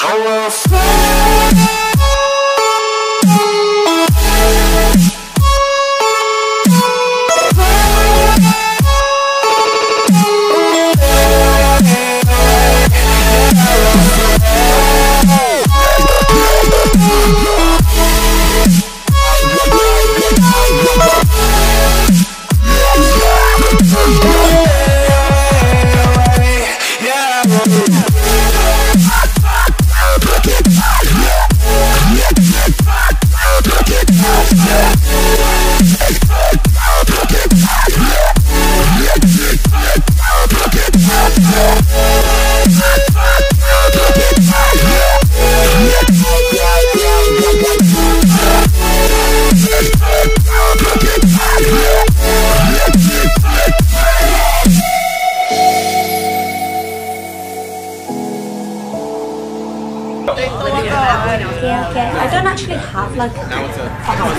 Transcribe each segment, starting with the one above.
I will fly Yeah, okay. I don't actually have like a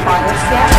virus yet.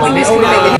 When they